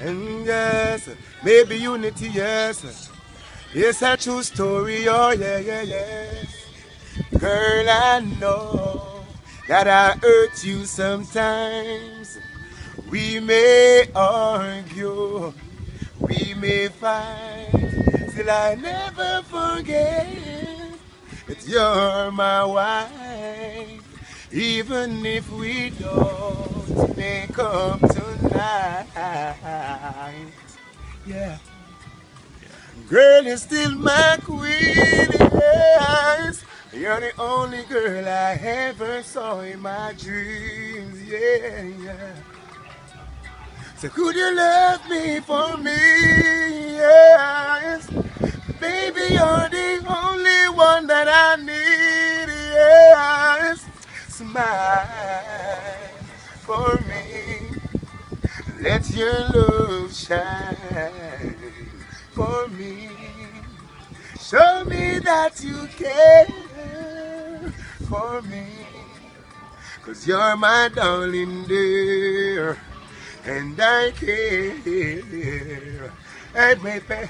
And yes, May.b Unity, yes. It's a true story, oh yeah, yeah, yes. Girl, I know that I hurt you sometimes. We may argue, we may fight, still I never forget that you're my wife. Even if we don't make up yeah. Girl, you're still my queen, yes. You're the only girl I ever saw in my dreams, yeah, yeah. So could you love me for me, yes. Baby, you're the only one that I need, yes. Smile for me. Let your love shine for me. Show me that you care for me. Cause you're my darling dear. And I care. Hey, eh. baby.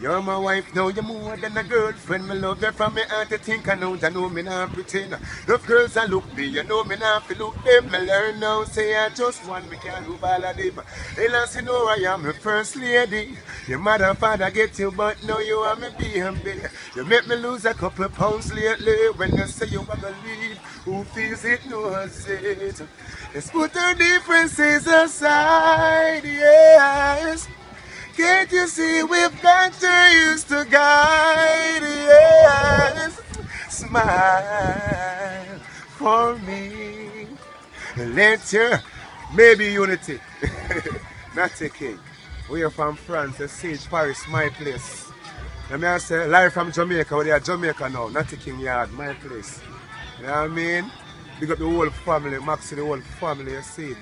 You're my wife now, you're more than a girlfriend. Me love you from me heart to think I know, I know me not pretend. Enough girls I look me, you know me not feel look them. Me learn now, say I just want me can't do all of them. They last you know I am the first lady. Your mother father get you, but now you are me baby. You make me lose a couple pounds lately when you say you gonna leave. Who feels it knows it. Let's put the differences aside, yes. Can't you see we've got to use to guide? Yes, smile for me. Let your May.b Unity. Natty King. We are from France, the Sage Paris, my place. Let me say, live from Jamaica, we are Jamaica now, Natty King yard, my place. You know what I mean? Big up the whole family, Max the whole family, you see it.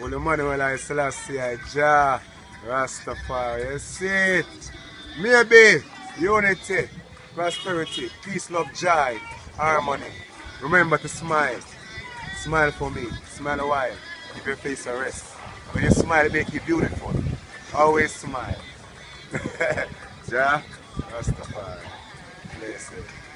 All the money when I Selassie, I Jah. Rastafari, you see it? May.b Unity, prosperity, peace, love, joy, harmony. Remember to smile. Smile for me. Smile a while. Keep your face a rest. When you smile, it make you beautiful. Always smile. Jah, Rastafari. Blessed.